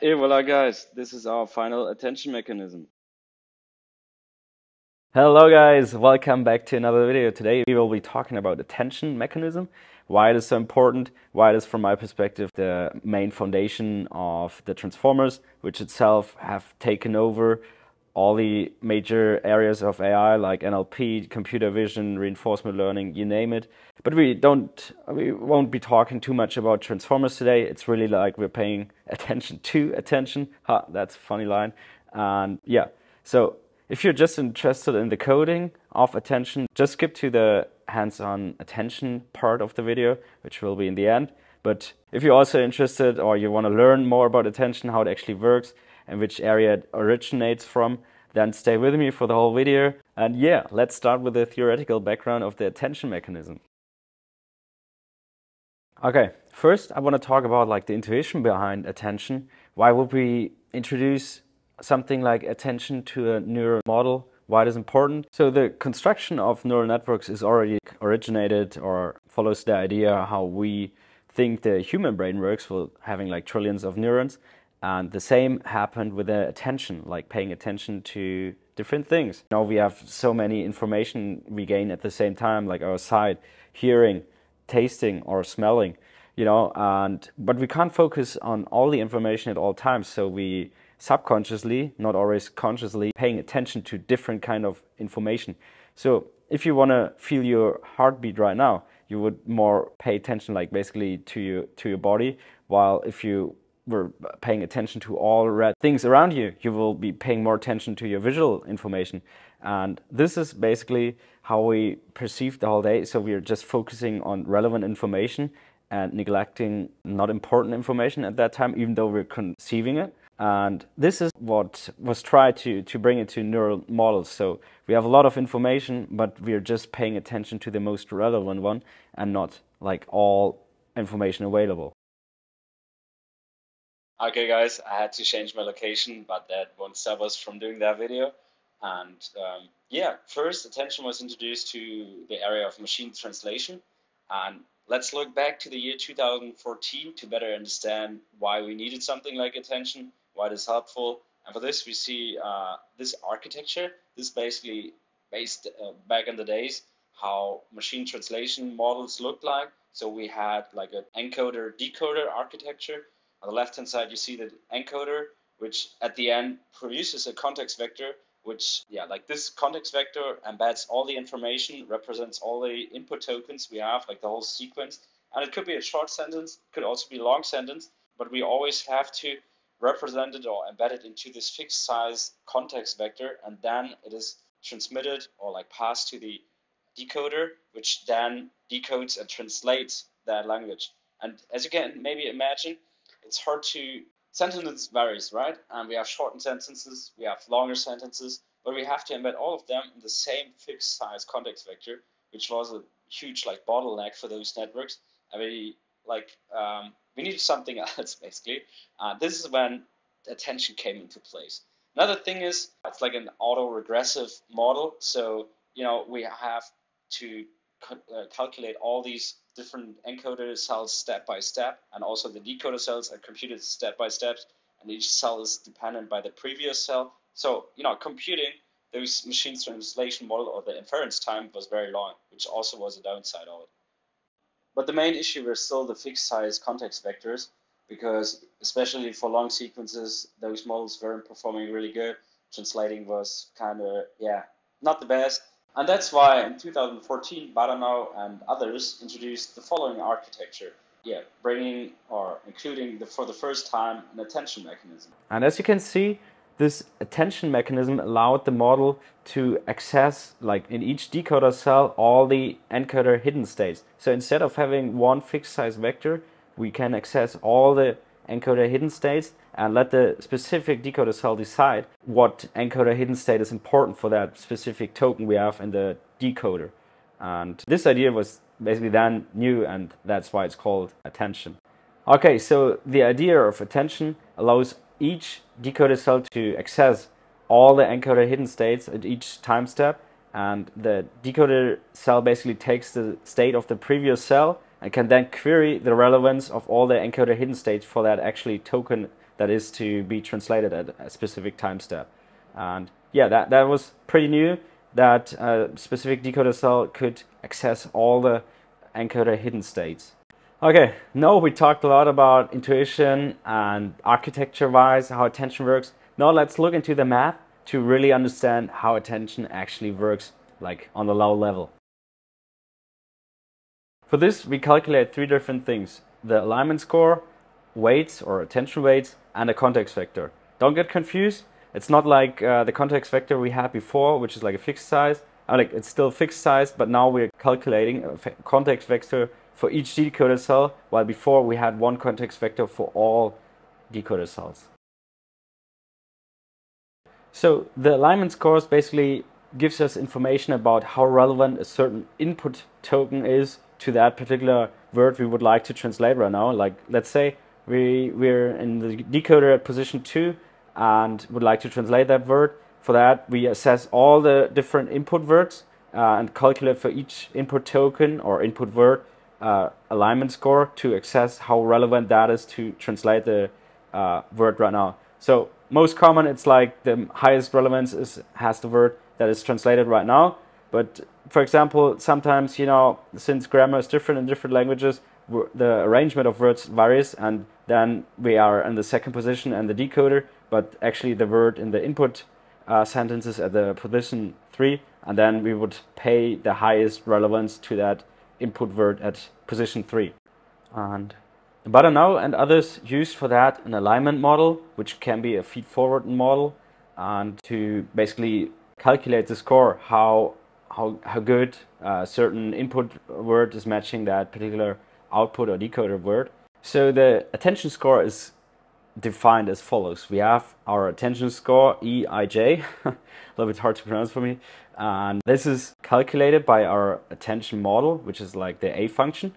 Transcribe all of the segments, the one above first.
Hey, voila guys, this is our final attention mechanism. Hello guys, welcome back to another video. Today we will be talking about attention mechanism, why it is so important, why it is from my perspective the main foundation of the transformers, which itself have taken over all the major areas of AI like NLP, computer vision, reinforcement learning, you name it. But we don't, we won't be talking too much about transformers today. It's really like we're paying attention to attention. Ha, that's a funny line. And yeah, so if you're just interested in the coding of attention, just skip to the hands-on attention part of the video, which will be in the end. But if you're also interested or you want to learn more about attention, how it actually works, and which area it originates from, then stay with me for the whole video. And yeah, let's start with the theoretical background of the attention mechanism. Okay, first I want to talk about like the intuition behind attention. Why would we introduce something like attention to a neural model? Why it is important? So the construction of neural networks is already originated or follows the idea how we think the human brain works for having like trillions of neurons. And the same happened with the attention, like paying attention to different things. Now we have so many information we gain at the same time, like our sight, hearing, tasting, or smelling, you know, and but we can't focus on all the information at all times. So we subconsciously, not always consciously, paying attention to different kind of information. So if you want to feel your heartbeat right now, you would more pay attention like basically to your to your body while if you were paying attention to all red things around you, you will be paying more attention to your visual information. And this is basically how we perceive the whole day. So we are just focusing on relevant information and neglecting not important information at that time, even though we're conceiving it. And this is what was tried to, to bring it to neural models. So we have a lot of information, but we are just paying attention to the most relevant one and not like all information available. Okay guys, I had to change my location, but that won't stop us from doing that video. And um, yeah, first attention was introduced to the area of machine translation. And let's look back to the year 2014 to better understand why we needed something like attention, why it is helpful. And for this, we see uh, this architecture. This basically based uh, back in the days how machine translation models looked like. So we had like an encoder decoder architecture on the left hand side, you see the encoder, which at the end produces a context vector, which, yeah, like this context vector embeds all the information, represents all the input tokens we have, like the whole sequence. And it could be a short sentence, could also be a long sentence, but we always have to represent it or embed it into this fixed size context vector, and then it is transmitted or like passed to the decoder, which then decodes and translates that language. And as you can maybe imagine, it's hard to sentence varies, right? And we have shortened sentences, we have longer sentences, but we have to embed all of them in the same fixed size context vector, which was a huge like bottleneck for those networks. And we like um, we needed something else basically. Uh, this is when attention came into place. Another thing is it's like an auto-regressive model, so you know we have to uh, calculate all these different encoder cells step by step, and also the decoder cells are computed step by step, and each cell is dependent by the previous cell. So, you know, computing those machine translation model or the inference time was very long, which also was a downside of it. But the main issue were still the fixed size context vectors, because especially for long sequences, those models weren't performing really good. Translating was kind of, yeah, not the best. And that's why in 2014, Bahdanau and others introduced the following architecture. Yeah, bringing or including the, for the first time an attention mechanism. And as you can see, this attention mechanism allowed the model to access, like in each decoder cell, all the encoder hidden states. So instead of having one fixed size vector, we can access all the encoder hidden states and let the specific decoder cell decide what encoder hidden state is important for that specific token we have in the decoder. And this idea was basically then new and that's why it's called attention. Okay, so the idea of attention allows each decoder cell to access all the encoder hidden states at each time step and the decoder cell basically takes the state of the previous cell and can then query the relevance of all the encoder hidden states for that actually token that is to be translated at a specific time step. And yeah, that, that was pretty new that a specific decoder cell could access all the encoder hidden states. Okay, now we talked a lot about intuition and architecture wise, how attention works. Now let's look into the math to really understand how attention actually works like on the low level. For this, we calculate three different things. The alignment score, weights or attention weights, and a context vector. Don't get confused. It's not like uh, the context vector we had before, which is like a fixed size. Uh, like it's still fixed size, but now we're calculating a context vector for each decoder cell, while before we had one context vector for all decoder cells. So the alignment scores basically gives us information about how relevant a certain input token is to that particular word we would like to translate right now. Like let's say we we're in the decoder at position two and would like to translate that word. For that, we assess all the different input words uh, and calculate for each input token or input word uh, alignment score to assess how relevant that is to translate the uh, word right now. So most common, it's like the highest relevance is has the word that is translated right now. But for example, sometimes you know since grammar is different in different languages, the arrangement of words varies, and then we are in the second position and the decoder, but actually the word in the input uh, sentences at the position three, and then we would pay the highest relevance to that input word at position three. And Bahdanau and others use for that an alignment model, which can be a feed-forward model, and to basically calculate the score, how how how good a certain input word is matching that particular output or decoder word. So the attention score is defined as follows. We have our attention score, EIJ, a little bit hard to pronounce for me. And this is calculated by our attention model, which is like the A function.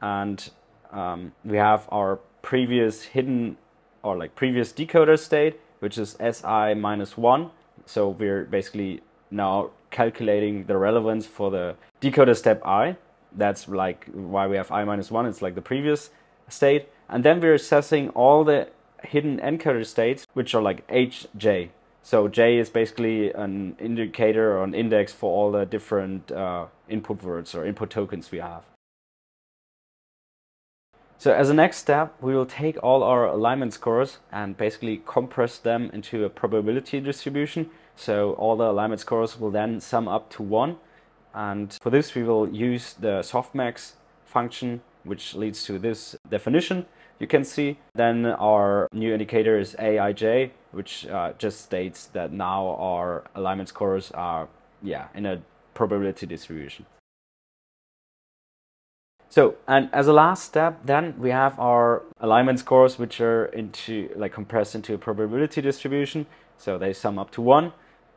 And um, we have our previous hidden or like previous decoder state, which is SI minus one. So we're basically now calculating the relevance for the decoder step I that's like why we have i minus 1 it's like the previous state. And then we're assessing all the hidden encoder states which are like hj so j is basically an indicator or an index for all the different uh, input words or input tokens we have. So as a next step, we will take all our alignment scores and basically compress them into a probability distribution. So all the alignment scores will then sum up to 1 and for this, we will use the softmax function, which leads to this definition you can see. Then our new indicator is AIJ, which uh, just states that now our alignment scores are yeah in a probability distribution. So, and as a last step, then we have our alignment scores, which are into like compressed into a probability distribution. So they sum up to one,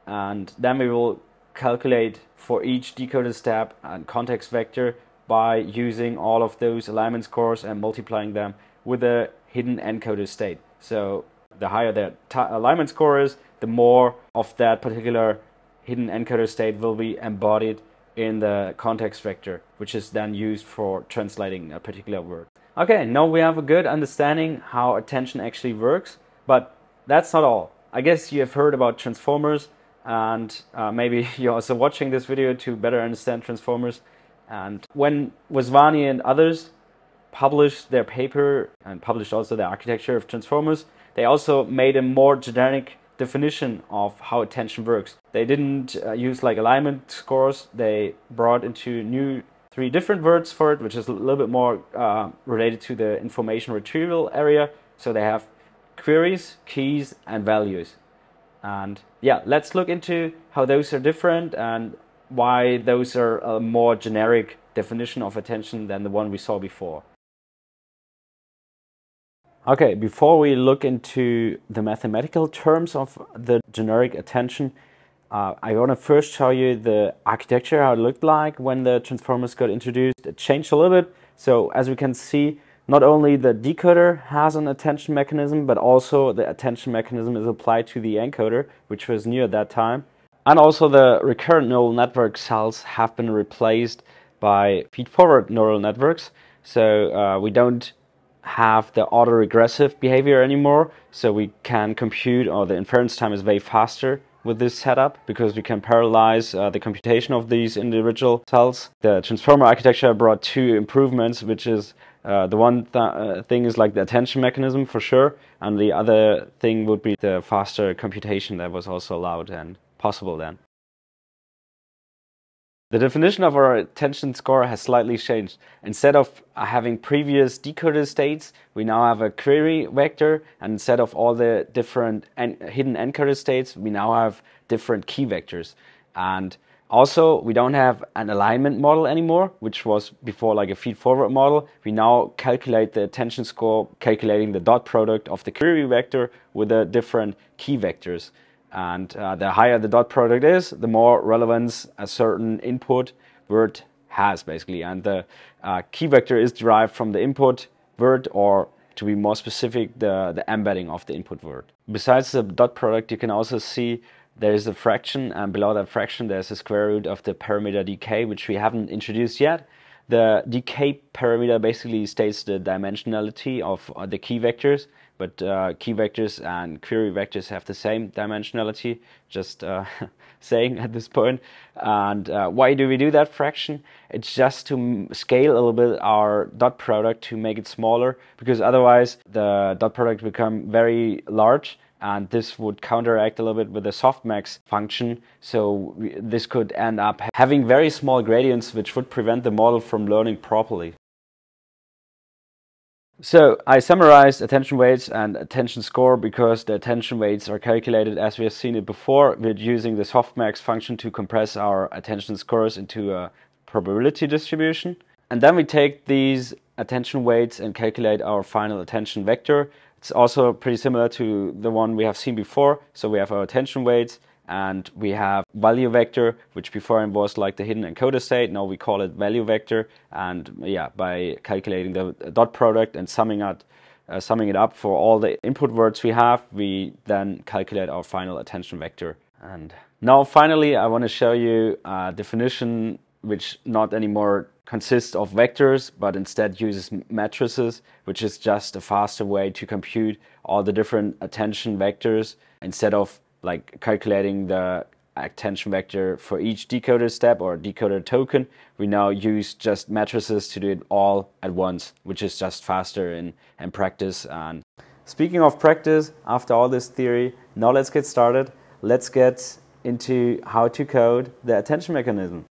and then we will calculate for each decoder step and context vector by using all of those alignment scores and multiplying them with a hidden encoder state. So the higher the alignment score is, the more of that particular hidden encoder state will be embodied in the context vector, which is then used for translating a particular word. Okay, now we have a good understanding how attention actually works, but that's not all. I guess you have heard about transformers and uh, maybe you're also watching this video to better understand transformers. And when Vaswani and others published their paper and published also the architecture of transformers, they also made a more generic definition of how attention works. They didn't uh, use like alignment scores, they brought into new three different words for it, which is a little bit more uh, related to the information retrieval area. So they have queries, keys, and values. And yeah, let's look into how those are different and why those are a more generic definition of attention than the one we saw before. Okay, before we look into the mathematical terms of the generic attention, uh, I want to first show you the architecture, how it looked like when the transformers got introduced. It changed a little bit. So as we can see, not only the decoder has an attention mechanism, but also the attention mechanism is applied to the encoder, which was new at that time. And also the recurrent neural network cells have been replaced by feed-forward neural networks. So uh, we don't have the autoregressive behavior anymore. So we can compute, or the inference time is way faster with this setup because we can parallelize uh, the computation of these individual cells. The transformer architecture brought two improvements, which is uh, the one th uh, thing is like the attention mechanism for sure, and the other thing would be the faster computation that was also allowed and possible then. The definition of our attention score has slightly changed. Instead of having previous decoded states, we now have a query vector, and instead of all the different hidden encoded states, we now have different key vectors. And also, we don't have an alignment model anymore, which was before like a feed-forward model. We now calculate the attention score, calculating the dot product of the query vector with the different key vectors. And uh, the higher the dot product is, the more relevance a certain input word has, basically. And the uh, key vector is derived from the input word, or to be more specific, the, the embedding of the input word. Besides the dot product, you can also see there is a fraction, and below that fraction, there's a square root of the parameter dk, which we haven't introduced yet. The dk parameter basically states the dimensionality of uh, the key vectors, but uh, key vectors and query vectors have the same dimensionality, just uh, saying at this point. And uh, why do we do that fraction? It's just to scale a little bit our dot product to make it smaller, because otherwise the dot product become very large and this would counteract a little bit with the softmax function. So this could end up having very small gradients, which would prevent the model from learning properly. So I summarized attention weights and attention score because the attention weights are calculated as we have seen it before. We're using the softmax function to compress our attention scores into a probability distribution. And then we take these attention weights and calculate our final attention vector. It's also pretty similar to the one we have seen before. So we have our attention weights and we have value vector, which before was like the hidden encoder state. Now we call it value vector. And yeah, by calculating the dot product and summing it, uh, summing it up for all the input words we have, we then calculate our final attention vector. And now finally, I want to show you a definition which not anymore consists of vectors, but instead uses matrices, which is just a faster way to compute all the different attention vectors instead of like calculating the attention vector for each decoder step or decoder token, we now use just matrices to do it all at once, which is just faster in, in practice. And speaking of practice, after all this theory, now let's get started. Let's get into how to code the attention mechanism.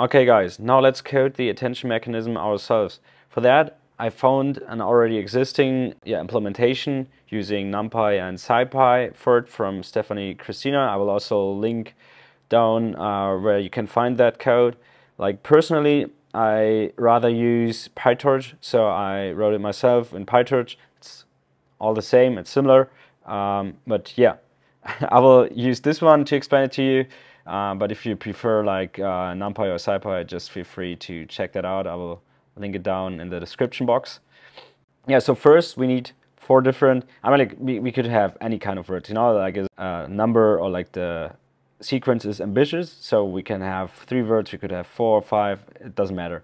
Okay guys, now let's code the attention mechanism ourselves. For that, I found an already existing yeah, implementation using NumPy and SciPy for it from Stephanie Cristina. I will also link down uh, where you can find that code. Like personally, I rather use PyTorch, so I wrote it myself in PyTorch. It's all the same, it's similar, um, but yeah, I will use this one to explain it to you. Uh, but if you prefer like uh, NumPy or SciPy, just feel free to check that out. I will link it down in the description box. Yeah, so first we need four different, I mean like we, we could have any kind of words, you know, like a number or like the sequence is ambitious. So we can have three words, we could have four or five, it doesn't matter.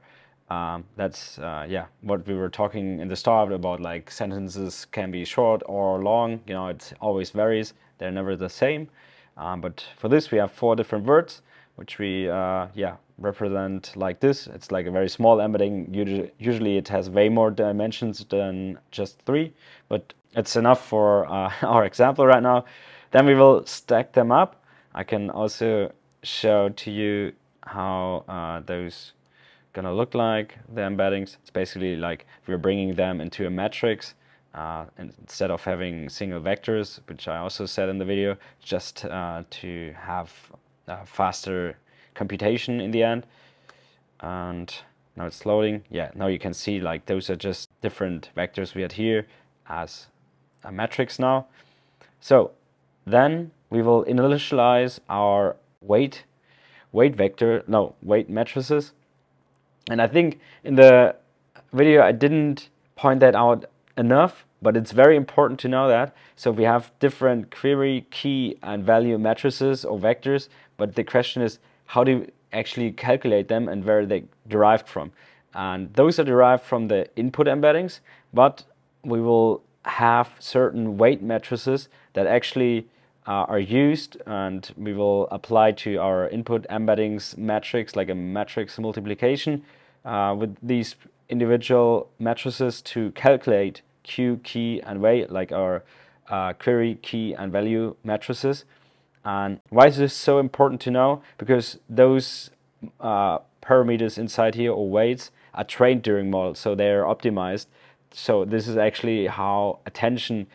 Um, that's, uh, yeah, what we were talking in the start about like sentences can be short or long, you know, it always varies. They're never the same. Um, but for this, we have four different words, which we, uh, yeah, represent like this. It's like a very small embedding. Usually it has way more dimensions than just three, but it's enough for uh, our example right now. Then we will stack them up. I can also show to you how uh, those gonna look like, the embeddings. It's basically like we're bringing them into a matrix uh, instead of having single vectors, which I also said in the video, just uh, to have faster computation in the end. And now it's loading. Yeah, now you can see like those are just different vectors we had here as a matrix now. So then we will initialize our weight weight vector, no, weight matrices. And I think in the video I didn't point that out enough, but it's very important to know that. So we have different query, key, and value matrices or vectors, but the question is how do you actually calculate them and where they derived from. and those are derived from the input embeddings, but we will have certain weight matrices that actually uh, are used and we will apply to our input embeddings matrix like a matrix multiplication uh, with these individual matrices to calculate Q, key, and weight like our uh, query, key, and value matrices. And why is this so important to know? Because those uh, parameters inside here or weights are trained during models, so they're optimized. So this is actually how attention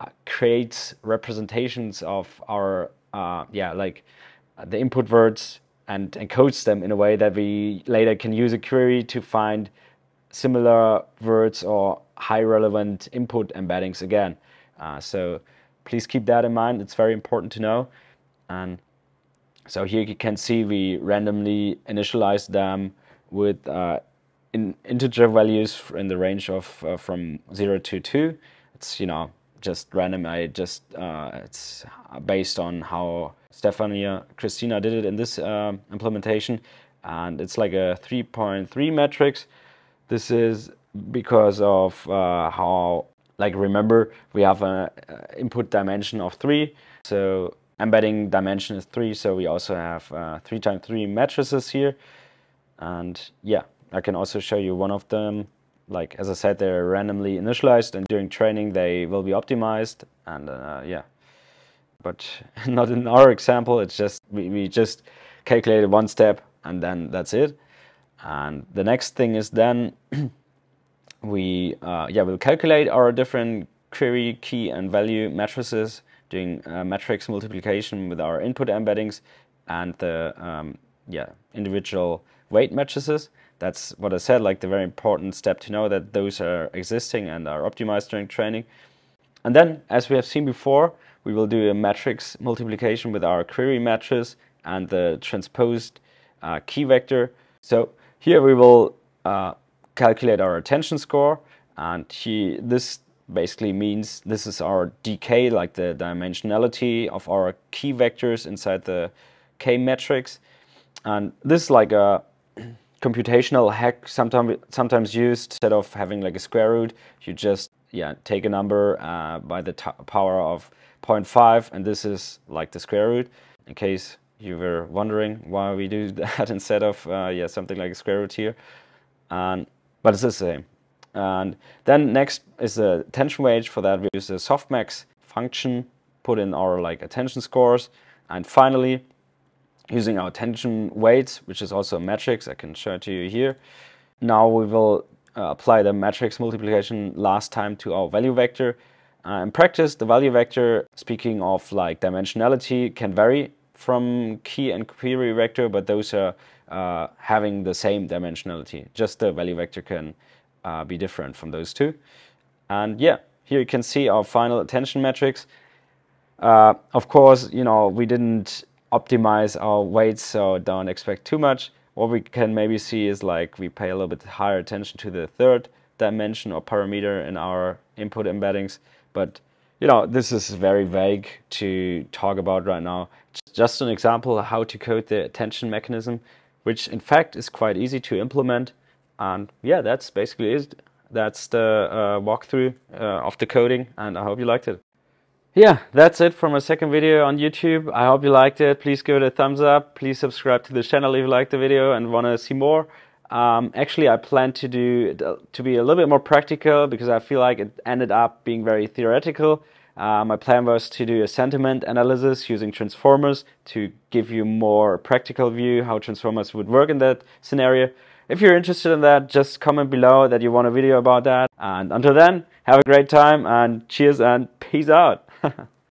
uh, creates representations of our uh, yeah like uh, the input words and encodes them in a way that we later can use a query to find similar words or high relevant input embeddings again. Uh, so please keep that in mind. It's very important to know. And so here you can see we randomly initialize them with uh, in integer values in the range of uh, from 0 to 2. It's, you know, just random. I just uh, it's based on how Stefania Cristina did it in this uh, implementation, and it's like a 3.3 matrix. This is because of uh, how like remember we have an input dimension of three, so embedding dimension is three, so we also have uh, three times three matrices here, and yeah, I can also show you one of them like as I said, they're randomly initialized, and during training they will be optimized. And uh, yeah, but not in our example. It's just we, we just calculated one step, and then that's it. And the next thing is then we uh, yeah we'll calculate our different query, key, and value matrices doing uh, matrix multiplication with our input embeddings and the um, yeah individual weight matrices that's what I said, like the very important step to know that those are existing and are optimized during training. And then, as we have seen before, we will do a matrix multiplication with our query matrix and the transposed uh, key vector. So here we will uh, calculate our attention score, and he, this basically means this is our DK, like the dimensionality of our key vectors inside the K matrix. And this is like a computational hack sometimes sometimes used instead of having like a square root you just yeah take a number uh, by the power of 0.5 and this is like the square root in case you were wondering why we do that instead of uh, yeah something like a square root here and but it's the same and then next is the attention weight for that we use the softmax function put in our like attention scores and finally using our attention weights, which is also a matrix. I can show it to you here. Now we will uh, apply the matrix multiplication last time to our value vector. Uh, in practice, the value vector, speaking of like dimensionality, can vary from key and query vector, but those are uh, having the same dimensionality. Just the value vector can uh, be different from those two. And yeah, here you can see our final attention matrix. Uh, of course, you know, we didn't optimize our weights, so don't expect too much. What we can maybe see is like we pay a little bit higher attention to the third dimension or parameter in our input embeddings, but you know, this is very vague to talk about right now. Just an example how to code the attention mechanism, which in fact is quite easy to implement. And yeah, that's basically it. That's the uh, walkthrough uh, of the coding, and I hope you liked it yeah, that's it for my second video on YouTube. I hope you liked it. Please give it a thumbs up. Please subscribe to the channel if you liked the video and want to see more. Um, actually, I plan to do to be a little bit more practical because I feel like it ended up being very theoretical. Uh, my plan was to do a sentiment analysis using transformers to give you more practical view how transformers would work in that scenario. If you're interested in that, just comment below that you want a video about that. And until then, have a great time and cheers and peace out.